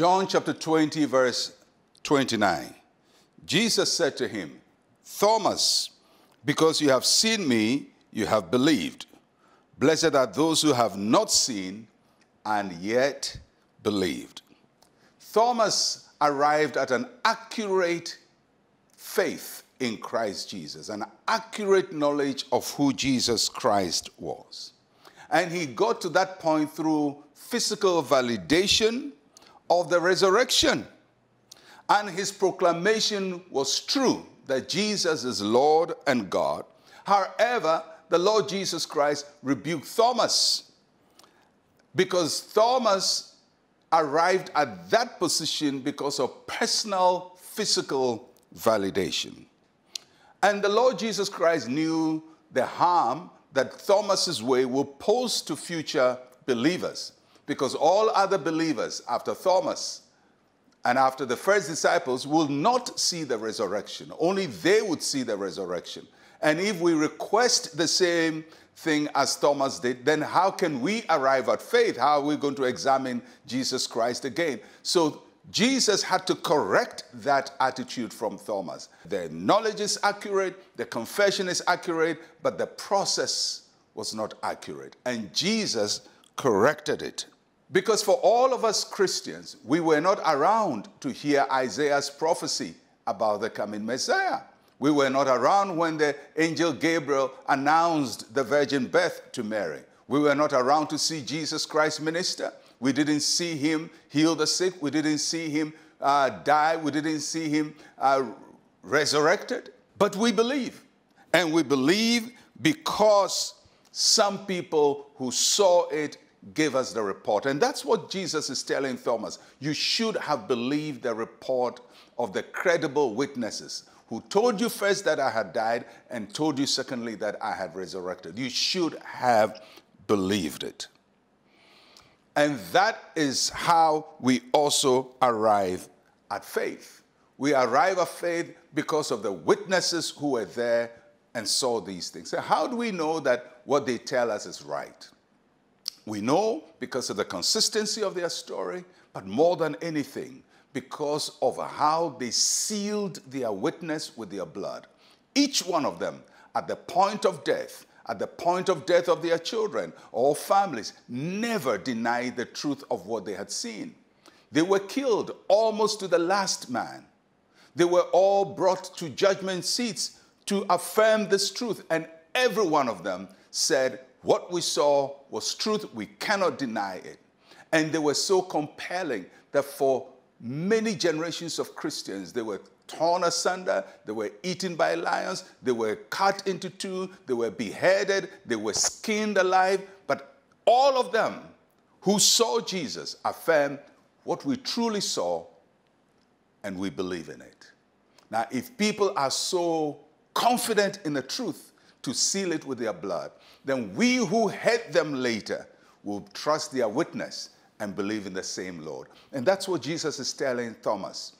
John chapter 20, verse 29. Jesus said to him, Thomas, because you have seen me, you have believed. Blessed are those who have not seen and yet believed. Thomas arrived at an accurate faith in Christ Jesus, an accurate knowledge of who Jesus Christ was. And he got to that point through physical validation of the resurrection. And his proclamation was true that Jesus is Lord and God. However, the Lord Jesus Christ rebuked Thomas because Thomas arrived at that position because of personal physical validation. And the Lord Jesus Christ knew the harm that Thomas's way will pose to future believers because all other believers after Thomas and after the first disciples will not see the resurrection. Only they would see the resurrection. And if we request the same thing as Thomas did, then how can we arrive at faith? How are we going to examine Jesus Christ again? So Jesus had to correct that attitude from Thomas. The knowledge is accurate, the confession is accurate, but the process was not accurate. And Jesus corrected it. Because for all of us Christians, we were not around to hear Isaiah's prophecy about the coming Messiah. We were not around when the angel Gabriel announced the virgin birth to Mary. We were not around to see Jesus Christ minister. We didn't see him heal the sick. We didn't see him uh, die. We didn't see him uh, resurrected. But we believe. And we believe because some people who saw it gave us the report. And that's what Jesus is telling Thomas. You should have believed the report of the credible witnesses who told you first that I had died and told you secondly that I had resurrected. You should have believed it. And that is how we also arrive at faith. We arrive at faith because of the witnesses who were there and saw these things. So, how do we know that what they tell us is right? We know because of the consistency of their story, but more than anything, because of how they sealed their witness with their blood. Each one of them, at the point of death, at the point of death of their children or families, never denied the truth of what they had seen. They were killed almost to the last man. They were all brought to judgment seats to affirm this truth, and every one of them said, What we saw was truth, we cannot deny it. And they were so compelling that for many generations of Christians, they were torn asunder, they were eaten by lions, they were cut into two, they were beheaded, they were skinned alive. But all of them who saw Jesus affirmed what we truly saw and we believe in it. Now, if people are so confident in the truth to seal it with their blood, then we who heard them later will trust their witness and believe in the same Lord. And that's what Jesus is telling Thomas.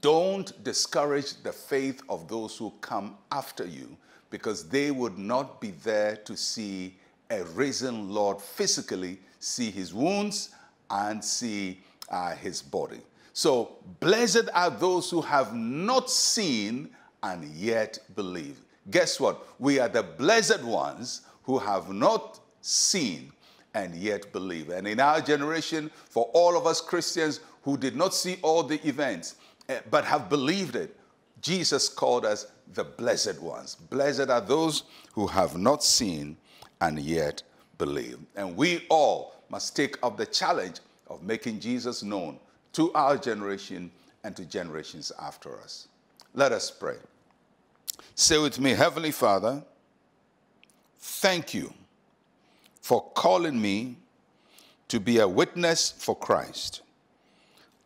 Don't discourage the faith of those who come after you because they would not be there to see a risen Lord physically, see his wounds and see uh, his body. So, blessed are those who have not seen and yet believe. Guess what? We are the blessed ones who have not seen and yet believe. And in our generation, for all of us Christians who did not see all the events, Eh, but have believed it. Jesus called us the blessed ones. Blessed are those who have not seen and yet believe. And we all must take up the challenge of making Jesus known to our generation and to generations after us. Let us pray. Say with me, Heavenly Father, thank you for calling me to be a witness for Christ.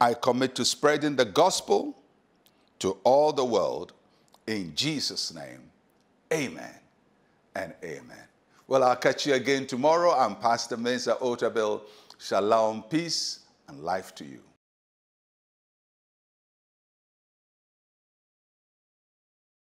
I commit to spreading the gospel to all the world in Jesus' name. Amen and amen. Well, I'll catch you again tomorrow. I'm Pastor Mensa Otabil. Shalom, peace, and life to you.